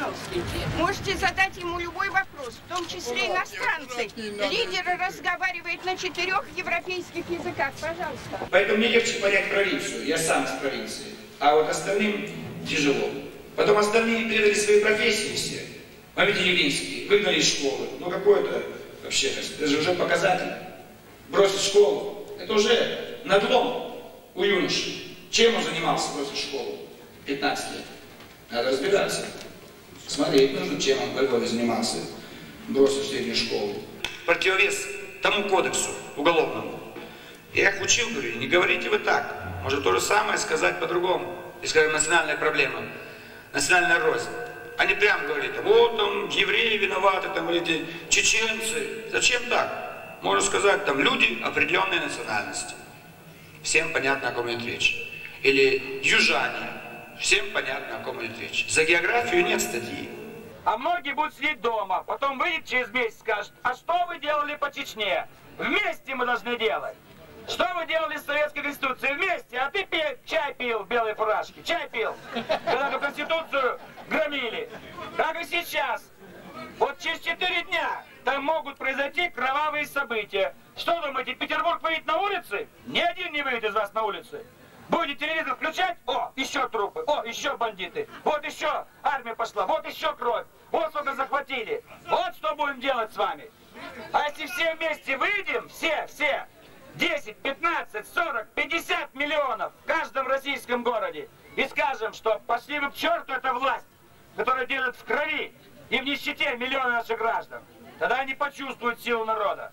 Тихановский. Можете задать ему любой вопрос, в том числе иностранцы. Лидер разговаривает на четырех европейских языках. Пожалуйста. Поэтому мне легче понять провинцию. Я сам из провинции. А вот остальным тяжело. Потом остальные предали свои профессии все. Помните Явлинский, выгнали из школы. Ну какой это вообще, это же уже показатель. Бросить школу. Это уже надлом у юноши. Чем он занимался бросить школу? 15 лет. Надо разбираться. Смотреть нужно, чем он Львове занимался. Бросил среднюю школу. Противовес тому кодексу уголовному. Я их учил, говорю, не говорите вы так. Может то же самое сказать по-другому. И скажем, национальная проблема, национальная рознь. Они прям говорят, вот там евреи виноваты, там эти чеченцы. Зачем так? Можно сказать, там люди определенной национальности. Всем понятно, о ком идет речь. Или южане. Всем понятно, о ком идет речь. За географию нет статьи. А многие будут сидеть дома, потом выйдет через месяц скажет, а что вы делали по Чечне? Вместе мы должны делать. Что вы делали с Советской Конституцией вместе? А ты пей, чай пил в белой фуражке, чай пил, когда Конституцию громили. Так и сейчас. Вот через четыре дня там могут произойти кровавые события. Что думаете, Петербург выйдет на улицы? Ни один не выйдет из вас на улицы. Будете телевизор включать, о, еще трупы, о, еще бандиты, вот еще армия пошла, вот еще кровь, вот сколько захватили. Вот что будем делать с вами. А если все вместе выйдем, все, все, 10, 15, 40, 50 миллионов в каждом российском городе и скажем, что пошли вы к черту, это власть, которая делает в крови и в нищете миллионы наших граждан, тогда они почувствуют силу народа.